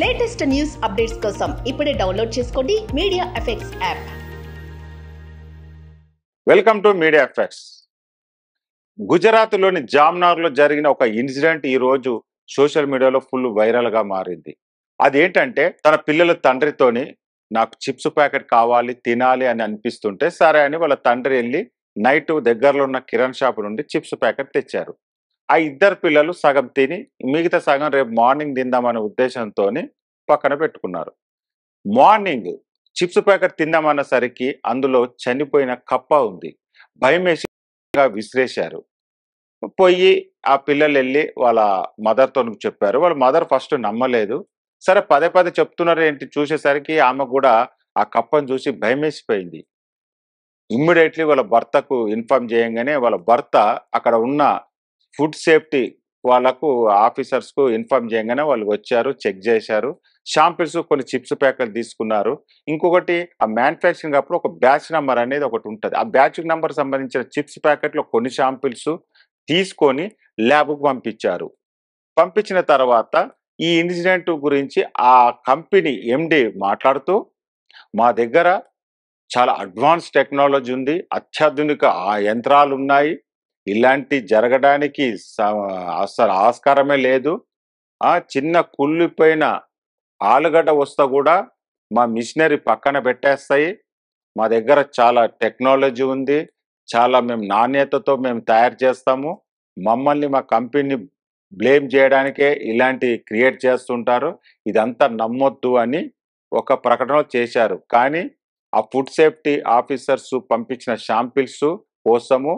Latest news updates కోసం ఇప్పుడే download చేసుకోండి media effects app. Welcome to media effects గుజరాత్లోని జామ్నగర్లో జరిగిన ఒక ఇన్సిడెంట్ ఈ రోజు సోషల్ మీడియాలో ఫుల్ వైరల్గా మారింది. అదేంటంటే తన పిల్లల తండ్రితోని నాకు చిప్స్ ప్యాకెట్ కావాలి తినాలి అని అనిపిస్తుంటే సరే అని వాళ్ళ తండ్రి వెళ్ళి నైట్ దగ్గరలో ఉన్న కిరణ్ షాప్ నుండి చిప్స్ ప్యాకెట్ తెచ్చారు. ఆ ఇద్దరు పిల్లలు సగం తిని మిగతా సగం రేపు మార్నింగ్ తిందామనే ఉద్దేశంతో పక్కన పెట్టుకున్నారు. మార్నింగ్ చిప్స్ ప్యాకెట్ తిందామన్నసరికి అందులో చనిపోయిన కప్ప ఉంది. భయం వేసిగా విసిరేశారు. పోయి ఆ పిల్లలు వెళ్ళి వాళ్ళ మదర్తో చెప్పారు. వాళ్ళ మదర్ ఫస్ట్ నమ్మలేదు. సరే పదే పదే చెప్తున్నారు ఏంటి చూసేసరికి ఆమె కూడా ఆ కప్పను చూసి భయం వేసిపోయింది ఇమ్మీడియట్లీ వాళ్ళ భర్తకు ఇన్ఫార్మ్ చేయంగానే వాళ్ళ భర్త అక్కడ ఉన్న ఫుడ్ సేఫ్టీ వాళ్ళకు ఆఫీసర్స్కు ఇన్ఫార్మ్ చేయగానే వాళ్ళు వచ్చారు చెక్ చేశారు షాంపిల్స్ కొన్ని చిప్స్ ప్యాకెట్లు తీసుకున్నారు. ఇంకొకటి ఆ మ్యానుఫ్యాక్చరింగ్ అప్పుడు ఒక బ్యాచ్ నెంబర్ అనేది ఒకటి ఉంటుంది. ఆ బ్యాచ్ నెంబర్ సంబంధించిన చిప్స్ ప్యాకెట్లో కొన్ని షాంపిల్స్ తీసుకొని ల్యాబ్కు పంపించారు. పంపించిన తర్వాత ఈ ఇన్సిడెంట్ గురించి ఆ కంపెనీ ఎండి మాట్లాడుతూ మా దగ్గర చాలా అడ్వాన్స్ టెక్నాలజీ ఉంది. అత్యాధునిక ఆ యంత్రాలు ఉన్నాయి ఇలాంటి జరగడానికి అసలు ఆస్కారమే లేదు. ఆ చిన్న కుళ్ళిపోయిన ఆలుగడ్డ వస్తా కూడా మా మిషనరీ పక్కన పెట్టేస్తాయి. మా దగ్గర చాలా టెక్నాలజీ ఉంది. చాలా మేము నాణ్యతతో మేము తయారు చేస్తాము. మమ్మల్ని మా కంపెనీని బ్లేమ్ చేయడానికే ఇలాంటి క్రియేట్ చేస్తుంటారు. ఇదంతా నమ్మొద్దు అని ఒక ప్రకటన చేశారు. కానీ ఆ ఫుడ్ సేఫ్టీ ఆఫీసర్స్ పంపించిన షాంపిల్స్ కోసము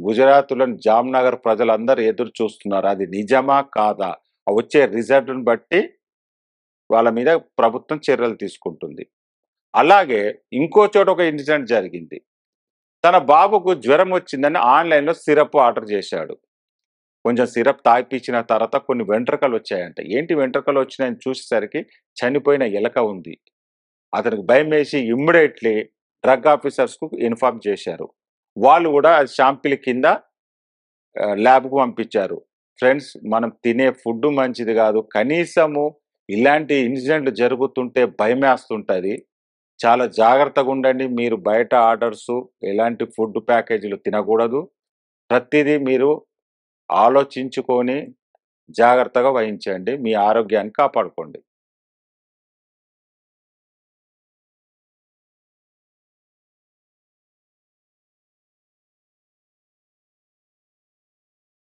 గుజరాత్లోని జామ్నగర్ ప్రజలందరూ ఎదురు చూస్తున్నారు. అది నిజమా కాదా? వచ్చే రిజల్ట్ను బట్టి వాళ్ళ మీద ప్రభుత్వం చర్యలు తీసుకుంటుంది. అలాగే ఇంకో చోట ఒక ఇన్సిడెంట్ జరిగింది. తన బాబుకు జ్వరం వచ్చిందని ఆన్లైన్లో సిరప్ ఆర్డర్ చేశాడు. కొంచెం సిరప్ తాగిపించిన తర్వాత కొన్ని వెంట్రుకలు వచ్చాయంట. ఏంటి వెంట్రుకలు వచ్చినాయని చూసేసరికి చనిపోయిన ఎలక ఉంది. అతనికి భయం వేసి ఇమ్మీడియట్లీ డ్రగ్ ఆఫీసర్స్కు ఇన్ఫార్మ్ చేశారు. వాళ్ళు కూడా అది షాంపిల్ కింద ల్యాబ్కు పంపించారు. ఫ్రెండ్స్ మనం తినే ఫుడ్ మంచిది కాదు. కనీసము ఇలాంటి ఇన్సిడెంట్లు జరుగుతుంటే భయమేస్తుంటుంది. చాలా జాగ్రత్తగా ఉండండి. మీరు బయట ఆర్డర్స్ ఎలాంటి ఫుడ్ ప్యాకేజీలు తినకూడదు. ప్రతిదీ మీరు ఆలోచించుకొని జాగ్రత్తగా వహించండి. మీ ఆరోగ్యాన్ని కాపాడుకోండి.